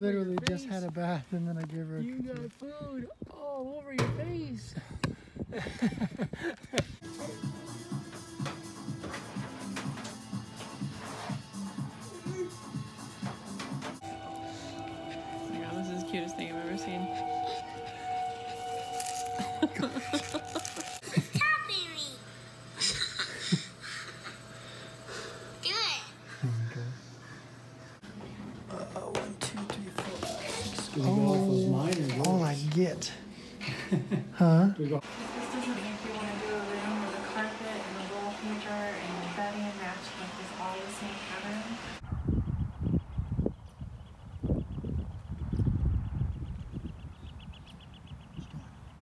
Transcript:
Literally just had a bath and then I gave her a You got food all over your face. Oh my god, this is the cutest thing I've ever seen. Copy me. Do it. Oh Oh, go off of oh. mine or? All I get. huh? Carpet and the and the bedding match like this all the same.